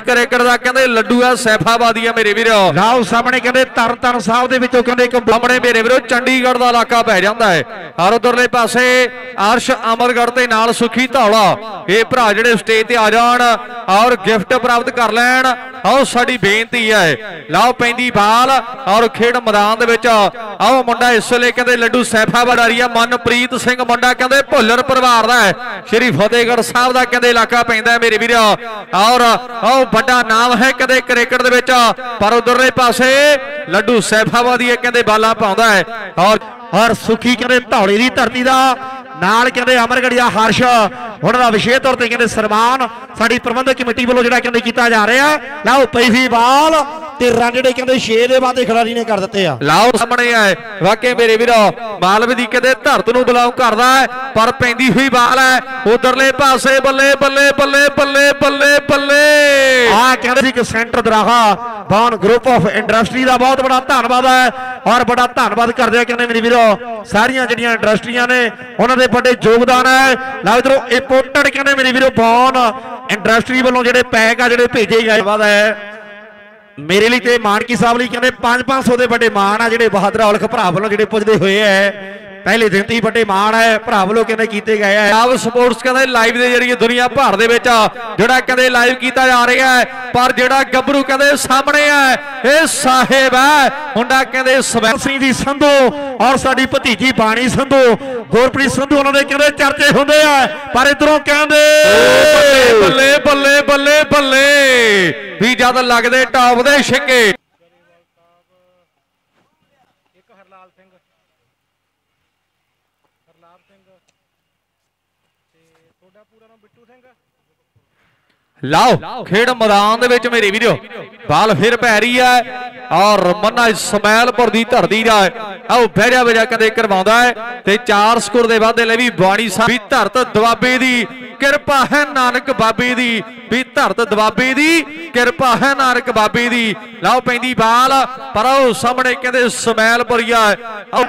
ਕਰੇਕਰ ਦਾ? ਕਹਿੰਦੇ ਲੱਡੂ ਆ ਸੈਫਾਬਾਦੀ ਆ ਮੇਰੇ ਵੀਰੋ। ਲਾਓ ਸਾਹਮਣੇ ਕਹਿੰਦੇ ਤਰਨ ਤਾਰਨ ਸਾਹਿਬ ਦੇ ਵਿੱਚੋਂ ਕਹਿੰਦੇ ਇੱਕ ਸਾਹਮਣੇ ਮੇਰੇ ਵੀਰੋ ਚੰਡੀਗੜ੍ਹ ਦਾ ਇਲਾਕਾ ਪੈ ਜਾਂਦਾ ਹੈ। ਔਰ ਉਧਰਲੇ ਪਾਸੇ ਅਰਸ਼ ਅਮਰਗੜ੍ਹ ਤੇ ਨਾਲ ਸੁਖੀ ਧੌਲਾ। ਇਹ ਭਰਾ ਜਿਹੜੇ ਸਟੇਜ ਤੇ ਆ ਜਾਣ ਔਰ ਗਿਫਟ ਪ੍ਰਾਪਤ ਕਰ ਲੈਣ ਆਓ ਸਾਡੀ ਬੇਨਤੀ ਹੈ। ਲਾਓ ਪੈਂਦੀ ਬਾਲ ਔਰ ਖੇਡ ਮੈਦਾਨ ਦੇ ਵਿੱਚ। ਆਓ ਮੁੰਡਾ ਇਸ ਵੇਲੇ ਕਹਿੰਦੇ ਲੱਡੂ ਸੈਫਾਬਾਦ ਆ ਰਹੀ ਆ ਮਨਪ੍ਰੀਤ ਸਿੰਘ ਮੁੰਡਾ ਕਹਿੰਦੇ ਭੁੱਲਰ ਪਰਿਵਾਰ ਦਾ ਹੈ। ਸ਼੍ਰੀ ਫਤਿਹਗੜ੍ਹ ਸਾਹਿਬ ਦਾ ਕਹਿੰਦੇ ਇਲਾਕਾ ਪੈਂਦਾ ਹੈ ਮੇਰੇ ਵੀਰੋ। ਔਰ ਆਓ ਵੱਡਾ ਨਾਮ ਹੈ ਕਦੇ ਕ੍ਰਿਕਟ ਦੇ ਵਿੱਚ, ਪਰ ਉਧਰਲੇ ਪਾਸੇ ਲੱਡੂ ਸੈਫਾਬਾਦੀ ਇਹ ਕਹਿੰਦੇ ਬਾਲਾ ਪਾਉਂਦਾ ਹੈ ਔਰ ਔਰ ਸੁਖੀ ਕਹਿੰਦੇ ਧੌਲੀ ਦੀ ਧਰਤੀ ਦਾ, ਨਾਲ ਕਹਿੰਦੇ ਅਮਰਗੜ੍ਹ ਅਮਰਗੜੀਆ ਹਰਸ਼, ਉਹਨਾਂ ਦਾ ਵਿਸ਼ੇਸ਼ ਤੌਰ ਤੇ ਕਹਿੰਦੇ ਸਨਮਾਨ ਸਾਡੀ ਪ੍ਰਬੰਧਕ ਕਮੇਟੀ ਵੱਲੋਂ ਜਿਹੜਾ ਕਹਿੰਦੇ ਕੀਤਾ ਜਾ ਰਿਹਾ ਲਓ ਪਈ ਸੀ ਬਾਲ ਤੇ ਰਨ ਜਿਹੜੇ ਕਹਿੰਦੇ 6 ਦੇ ਵਾਅਦੇ ਖਿਡਾਰੀ ਨੇ ਕਰ ਦਿੱਤੇ ਆ। ਲਾਓ ਸਾਹਮਣੇ ਆਏ। ਵਾਕਈ ਮੇਰੇ ਵੀਰੋ ਮਾਲਵੇ ਦੀ ਕਹਿੰਦੇ ਧਰਤ ਨੂੰ ਬਿਲੋਂਗ ਕਰਦਾ ਹੈ ਪਰ ਪੈਂਦੀ ਹੋਈ ਬਾਲ ਹੈ। ਉਧਰਲੇ ਪਾਸੇ ਬੱਲੇ ਬੱਲੇ ਬੱਲੇ ਬੱਲੇ ਬੱਲੇ ਬੱਲੇ। ਆ ਕਹਿੰਦੇ ਸੀ ਕਿ ਸੈਂਟਰ ਦਰਾਹਾ ਬਾਨ ਗਰੁੱਪ ਆਫ ਇੰਡਸਟਰੀ ਦਾ ਬਹੁਤ ਬੜਾ ਧੰਨਵਾਦ ਹੈ ਔਰ ਬੜਾ ਧੰਨਵਾਦ ਕਰਦੇ ਆ ਕਹਿੰਦੇ ਮੇਰੇ ਵੀਰੋ ਸਾਰੀਆਂ ਜਿਹੜੀਆਂ ਇੰਡਸਟਰੀਆਂ ਨੇ ਉਹਨਾਂ ਦੇ ਵੱਡੇ ਯੋਗਦਾਨ ਹੈ। ਲਓ ਇਧਰੋਂ ਇੰਪੋਰਟਡ ਕਹਿੰਦੇ ਮੇਰੇ ਵੀਰੋ ਬਾਨ ਇੰਡਸਟਰੀ ਵੱਲੋਂ ਜਿਹੜੇ ਪੈਕ ਆ ਜਿਹੜੇ ਭੇਜੇ ਗਏ। ਬਾਦ ਹੈ। ਮੇਰੇ ਲਈ ਤੇ ਮਾਨਕੀ ਸਾਹਿਬ ਲਈ ਕਹਿੰਦੇ 5-500 ਦੇ ਵੱਡੇ ਮਾਣ ਆ ਜਿਹੜੇ ਬਹਾਦਰ ਔਲਖ ਭਰਾ ਵੱਲੋਂ ਜਿਹੜੇ ਪੁੱਜਦੇ ਹੋਏ ਐ ਪਹਿਲੇ ਦਿਨ ਤੋਂ ਹੀ ਵੱਡੇ ਮਾਣ ਹੈ ਭਰਾ ਵੱਲੋਂ ਕਹਿੰਦੇ ਕੀਤੇ ਗਏ ਆ ਆਪ ਸਪੋਰਟਸ ਕਹਿੰਦੇ ਲਾਈਵ ਦੇ ਜਰੀਏ ਦੁਨੀਆ ਭਰ ਦੇ ਵਿੱਚ ਜਿਹੜਾ ਕਹਿੰਦੇ ਲਾਈਵ ਕੀਤਾ ਜਾ ਰਿਹਾ ਹੈ ਪਰ ਜਿਹੜਾ ਗੱਭਰੂ ਕਹਿੰਦੇ ਸਾਹਮਣੇ ਹੈ ਇਹ ਸਾਹਿਬ ਹੈ। ਮੁੰਡਾ ਕਹਿੰਦੇ ਸਵੈ ਸਿੰਘ ਜੀ ਸੰਧੂ ਔਰ ਸਾਡੀ ਭਤੀਜੀ ਬਾਣੀ ਸੰਧੂ ਗੁਰਪ੍ਰੀਤ ਸੰਧੂ ਉਹਨਾਂ ਦੇ ਕਹਿੰਦੇ ਚਰਚੇ ਹੁੰਦੇ ਆ ਪਰ ਇਧਰੋਂ ਕਹਿੰਦੇ ਬੱਲੇ ਬੱਲੇ ਬੱਲੇ ਬੱਲੇ ਬੱਲੇ। ਵੀ ਜਦ ਲੱਗਦੇ ਟੌਪ ਦੇ ਛਿੱਕੇ ਇੱਕ ਹਰਲਾਲ ਸਿੰਘ ਹਰਲਾਲ ਸਿੰਘ ਤੇ ਤੁਹਾਡਾ ਪੂਰਾ ਨਾਮ ਬਿੱਟੂ ਸਿੰਘ ਲਾਓ ਖੇਡ ਮੈਦਾਨ ਦੇ ਵਿੱਚ ਮੇਰੇ ਵੀਰੋ ਬਾਲ ਫਿਰ ਪੈ ਰਹੀ ਹੈ ਔਰ ਮੰਨਾ ਇਸਮਾਇਲਪੁਰ ਦੀ ਧਰਤੀ ਦਾ। ਆਓ ਬਹਿਜਾ ਬਜਾ ਕਦੇ ਕਰਵਾਉਂਦਾ ਹੈ ਤੇ ਚਾਰ ਸਕੋਰ ਦੇ ਵਾਧੇ ਲਈ ਵੀ ਬਾਣੀ ਸਾਹਿਬ ਵੀ ਧਰਤ ਦਵਾਬੇ ਦੀ ਕਿਰਪਾ ਹੈ ਨਾਨਕ ਬਾਬੇ ਦੀ। ਵੀ ਧਰਤ ਦਵਾਬੇ ਦੀ ਕਿਰਪਾ ਹੈ ਨਾਨਕ ਬਾਬੇ ਦੀ। ਲਾਓ ਪੈਂਦੀ ਬਾਲ ਪਰ ਉਹ ਸਾਹਮਣੇ ਕਹਿੰਦੇ ਸਮੈਲਪੁਰੀਆ ਹੈ। ਆਓ।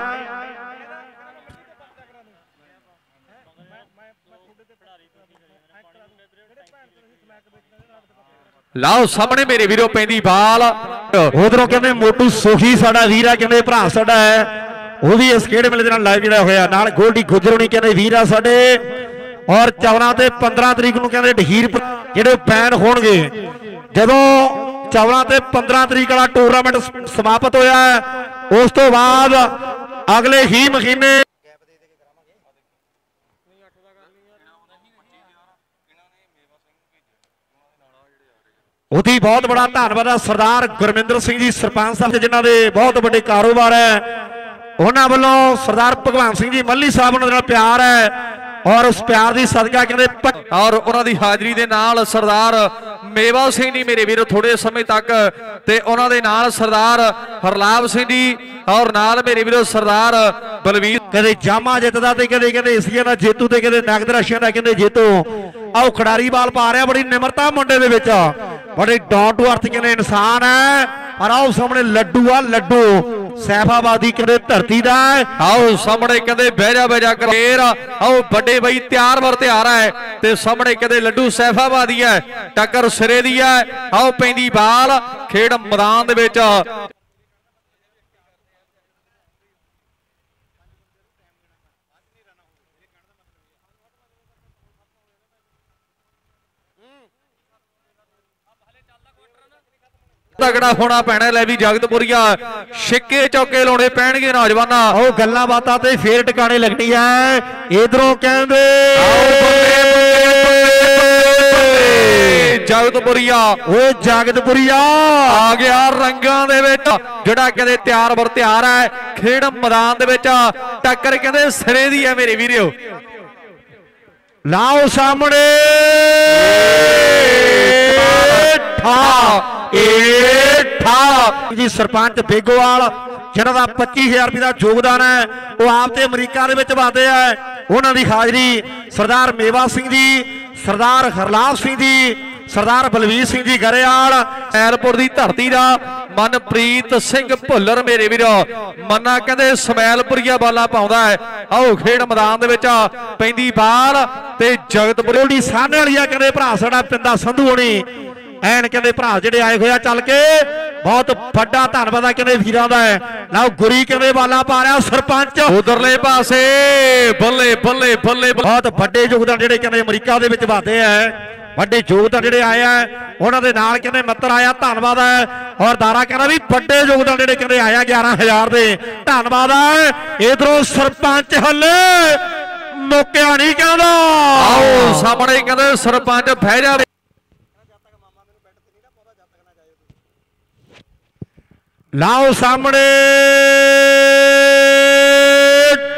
ਲਾਓ ਸਾਹਮਣੇ ਮੇਰੇ ਵੀਰੋ ਪੈਂਦੀ ਬਾਲ। ਉਧਰੋਂ ਕਹਿੰਦੇ ਮੋਟੂ ਸੁਖੀ ਸਾਡਾ ਵੀਰ ਆ ਕਹਿੰਦੇ ਭਰਾ ਸਾਡਾ ਹੈ। ਉਹ ਵੀ ਇਸ ਖੇਡ ਮੇਲੇ ਦੇ ਨਾਲ ਲਾਈਵ ਜਿਹੜਾ ਹੋਇਆ। ਨਾਲ ਗੋਲਡੀ ਗੁਜਰੋਣੀ ਕਹਿੰਦੇ ਵੀਰ ਆ ਸਾਡੇ। ਔਰ 14 ਤੇ 15 ਤਰੀਕ ਨੂੰ ਕਹਿੰਦੇ ਢਹੀਰ ਜਿਹੜੇ ਬੈਨ ਹੋਣਗੇ। ਜਦੋਂ 14 ਤੇ 15 ਤਰੀਕ ਵਾਲਾ ਟੂਰਨਾਮੈਂਟ ਸਮਾਪਤ ਹੋਇਆ ਹੈ ਉਸ ਤੋਂ ਬਾਅਦ ਅਗਲੇ ਹੀ ਮਹੀਨੇ ਉਹਦੀ ਬਹੁਤ ਬੜਾ ਧੰਨਵਾਦ ਹੈ ਸਰਦਾਰ ਗੁਰਮਿੰਦਰ ਸਿੰਘ ਜੀ ਸਰਪੰਚ ਸਾਹਿਬ ਜਿਨ੍ਹਾਂ ਦੇ ਬਹੁਤ ਵੱਡੇ ਕਾਰੋਬਾਰ ਹੈ। ਉਹਨਾਂ ਵੱਲੋਂ ਸਰਦਾਰ ਭਗਵਾਨ ਸਿੰਘ ਜੀ ਮੱਲੀ ਸਾਹਿਬ ਉਹਨਾਂ ਦੇ ਨਾਲ ਪਿਆਰ ਹੈ ਔਰ ਉਸ ਪਿਆਰ ਦੀ ਸਦਕਾ ਕਹਿੰਦੇ ਔਰ ਉਹਨਾਂ ਦੀ ਹਾਜ਼ਰੀ ਦੇ ਨਾਲ ਸਰਦਾਰ ਮੇਵਾ ਸਿੰਘ ਜੀ ਮੇਰੇ ਵੀਰੋ ਥੋੜੇ ਸਮੇਂ ਤੱਕ ਤੇ ਉਹਨਾਂ ਦੇ ਨਾਲ ਸਰਦਾਰ ਹਰਲਾਭ ਸਿੰਘ ਜੀ ਔਰ ਨਾਲ ਮੇਰੇ ਵੀਰੋ ਸਰਦਾਰ ਬਲਵੀਰ ਕਦੇ ਜਾਮਾ ਜਿੱਤਦਾ ਤੇ ਕਦੇ ਕਹਿੰਦੇ ਏਸੀਆ ਦਾ ਜੇਤੂ ਤੇ ਕਦੇ ਨਗਦ ਰਾਸ਼ੀਆਂ ਦਾ ਕਹਿੰਦੇ ਜੇਤੂ। ਆਓ ਖਿਡਾਰੀ ਬਾਲ ਪਾ ਰਿਹਾ ਬੜੀ ਨਿਮਰਤਾ ਮੁੰਡੇ ਦੇ ਵਿੱਚ। ਬੜੇ ਡਾਊਨ ਟੂ ਅਰਥ ਕਹਿੰਦੇ ਇਨਸਾਨ ਹੈ। ਪਰ ਆਓ ਸਾਹਮਣੇ ਲੱਡੂ ਆ, ਲੱਡੂ। ਸੈਫਾਬਾਦੀ ਕਦੇ ਧਰਤੀ ਦਾ ਆਓ ਸਾਹਮਣੇ ਕਦੇ ਬਹਿਜਾ ਬਹਿਜਾ ਕਰੇਰ ਆਓ ਵੱਡੇ ਬਈ ਤਿਆਰ ਵਰ ਤਿਆਰ ਹੈ। ਤੇ ਸਾਹਮਣੇ ਕਦੇ ਲੱਡੂ ਸੈਫਾਬਾਦੀ ਹੈ। ਟੱਕਰ ਸਿਰੇ ਦੀ ਹੈ। ਆਓ ਪੈਂਦੀ ਬਾਲ। ਖੇਡ ਮੈਦਾਨ ਦੇ ਵਿੱਚ। ਤਗੜਾ ਹੋਣਾ ਪੈਣਾ ਲੈ ਵੀ ਜਗਤਪੁਰੀਆ ਛਿੱਕੇ ਚੌਕੇ ਲਾਉਣੇ ਪੈਣਗੇ ਨੌਜਵਾਨਾਂ। ਉਹ ਗੱਲਾਂ ਬਾਤਾਂ ਤੇ ਫੇਰ ਟਿਕਾਣੇ ਲੱਗਣੀ ਹੈ ਇਧਰੋਂ ਕਹਿੰਦੇ ਜਗਤਪੁਰੀਆ ਓਏ ਜਗਤਪੁਰੀਆ ਆ ਗਿਆ ਰੰਗਾਂ ਦੇ ਵਿੱਚ। ਜਿਹੜਾ ਕਹਿੰਦੇ ਤਿਆਰ ਬਰ ਤਿਆਰ ਹੈ ਖੇਡ ਮੈਦਾਨ ਦੇ ਵਿੱਚ। ਟੱਕਰ ਕਹਿੰਦੇ ਸਿਰੇ ਦੀ ਹੈ ਮੇਰੇ ਵੀਰਿਓ ਲਾਓ ਸਾਹਮਣੇ। ਠਾ। ਏ ਜੀ, ਸਰਪੰਚ ਬੇਗੋਵਾਲ, ਜਿਹਨਾਂ ਦਾ 25000 ਰੁਪਏ ਦਾ ਯੋਗਦਾਨ ਹੈ, ਉਹ ਆਪ ਤੇ ਅਮਰੀਕਾ ਦੇ ਵਿੱਚ ਵਾਦੇ ਆ। ਉਹਨਾਂ ਦੀ ਹਾਜ਼ਰੀ ਸਰਦਾਰ ਮੇਵਾ ਸਿੰਘ ਜੀ, ਸਰਦਾਰ ਹਰਲਾਲ ਸਿੰਘ ਜੀ, ਸਰਦਾਰ ਬਲਵੀਰ ਸਿੰਘ ਜੀ ਗਰੇਵਾਲ ਐਲਪੁਰ ਦੀ ਧਰਤੀ ਦਾ। ਮਨਪ੍ਰੀਤ ਸਿੰਘ ਭੁੱਲਰ ਮੇਰੇ ਵੀਰੋ, ਮੰਨਾ ਕਹਿੰਦੇ ਸਮੈਲਪੁਰੀਆ ਬਾਲਾ ਪਾਉਂਦਾ ਹੈ। ਆਓ ਖੇਡ ਮੈਦਾਨ ਦੇ ਵਿੱਚ ਪੈਂਦੀ ਬਾਲ ਤੇ ਜਗਤਪੁਰੀ ਬਰੋੜੀ ਸਾਹਨੇ ਵਾਲੀਆ ਕਹਿੰਦੇ ਭਰਾ ਸਾਡਾ ਪਿੰਦਾ ਸੰਧੂ ਹੋਣੀ। ਐਨ ਕਹਿੰਦੇ ਭਰਾ ਜਿਹੜੇ ਆਏ ਹੋਏ ਆ ਚੱਲ ਕੇ ਬਹੁਤ ਵੱਡਾ ਧੰਨਵਾਦ ਆ ਕਹਿੰਦੇ ਵੀਰਾਂ ਦਾ। ਲਓ ਗੁਰੀ ਕਹਿੰਦੇ ਵਾਲਾ ਪਾ ਰਿਹਾ ਸਰਪੰਚ। ਉਧਰਲੇ ਪਾਸੇ ਬੱਲੇ ਬੱਲੇ ਬੱਲੇ ਬੱਲੇ। ਬਹੁਤ ਵੱਡੇ ਯੋਗਦਾਨ ਜਿਹੜੇ ਕਹਿੰਦੇ ਅਮਰੀਕਾ ਦੇ ਵਿੱਚ ਵਾਦੇ ਆ। ਵੱਡੇ ਯੋਗਦਾਨ ਜਿਹੜੇ ਆਏ ਆ ਉਹਨਾਂ ਦੇ ਨਾਲ ਕਹਿੰਦੇ ਮਿੱਤਰ ਆਇਆ ਧੰਨਵਾਦ ਹੈ ਔਰ ਦਾਰਾ ਕਹਿੰਦਾ ਵੀ ਵੱਡੇ ਯੋਗਦਾਨ ਜਿਹੜੇ ਕਹਿੰਦੇ ਆਇਆ 11000 ਦੇ। ਧੰਨਵਾਦ ਹੈ ਇਧਰੋਂ ਸਰਪੰਚ ਹੱਲੇ ਮੁੱਕਿਆ ਨਹੀਂ ਕਹਿੰਦਾ। ਆਓ ਸਾਹਮਣੇ ਕਹਿੰਦੇ ਸਰਪੰਚ ਬਹਿ ਲਾਓ ਸਾਹਮਣੇ।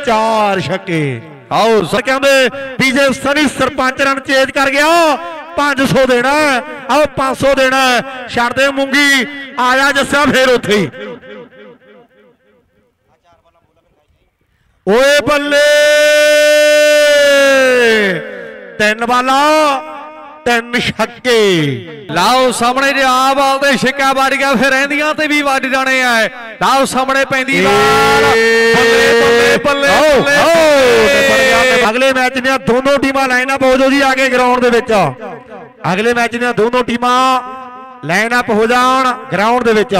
ਚਾਰ ਛੱਕੇ। ਆਓ ਸਰ ਕਹਿੰਦੇ PJ Sunny sarpanch run change ਕਰ ਗਿਆ। 500 ਦੇਣਾ ਹੈ। ਆਓ 500 ਦੇਣਾ ਛੱਡ ਦੇ ਮੂੰਗੀ। ਆਇਆ ਜੱਸਾ ਫੇਰ ਉੱਥੇ। ਹੀ ਓਏ ਬੱਲੇ। ਤਿੰਨ ਵਾਲਾ ਤਿੰਨ ਛੱਕੇ। ਲਾਓ ਸਾਹਮਣੇ ਜੇ ਆ ਬਾਲ ਤੇ ਛਿੱਕਾ ਵੱਜ ਗਿਆ ਫਿਰ ਰਹਿੰਦੀਆਂ ਤੇ ਵੀ ਵੱਜ ਜਾਣੇ ਆ। ਲਾਓ ਸਾਹਮਣੇ ਪੈਂਦੀ ਬਾਲ। ਅਗਲੇ ਮੈਚ ਦੀਆਂ ਦੋਨੋਂ ਟੀਮਾਂ ਲਾਈਨ ਅਪ ਹੋ ਜਾਓ ਜੀ ਆ ਕੇ ਗਰਾਊਂਡ ਦੇ ਵਿੱਚ। ਅਗਲੇ ਮੈਚ ਦੀਆਂ ਦੋਨੋਂ ਟੀਮਾਂ ਲਾਈਨ ਅਪ ਹੋ ਜਾਣ ਗਰਾਊਂਡ ਦੇ ਵਿੱਚ।